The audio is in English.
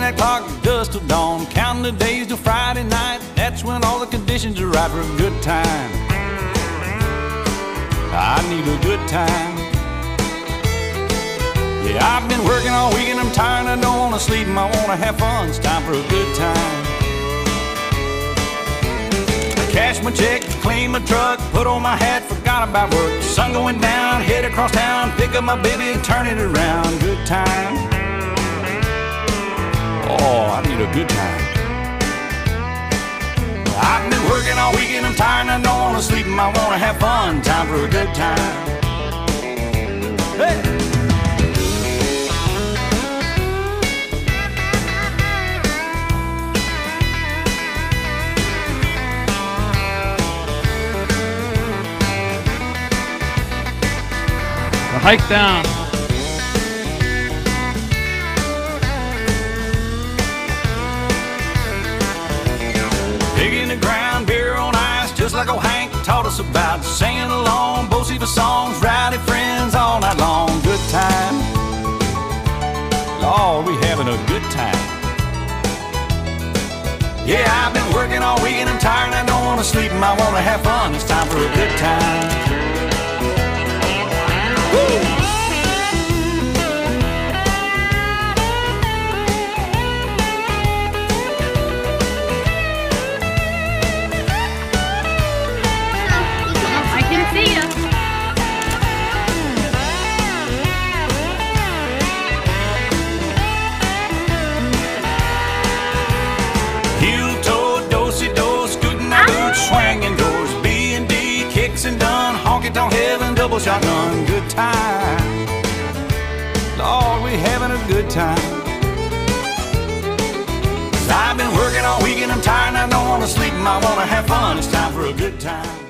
that clock dust till dawn, counting the days till Friday night. That's when all the conditions are right for a good time. I need a good time. Yeah, I've been working all week and I'm tired. I don't wanna sleep I wanna have fun. It's time for a good time. I Cash my check, clean my truck, put on my hat, forgot about work. Sun going down, head across town, pick up my baby, turn it around. Good time. Oh, I need a good time. I've been working all week and I'm tired I don't wanna sleep I wanna have fun. Time for a good time. Hey! The hike down. Digging the ground, beer on ice, just like old Hank taught us about. Singing along, Bocephus songs, rowdy friends all night long. Good time. Lord, we having a good time. Yeah, I've been working all week and I'm tired I don't wanna sleep and I wanna have fun. It's time for a good time. Heaven, double shotgun, good time. Lord, we having a good time. I've been working all week and I'm tired I don't wanna sleep I wanna have fun. It's time for a good time.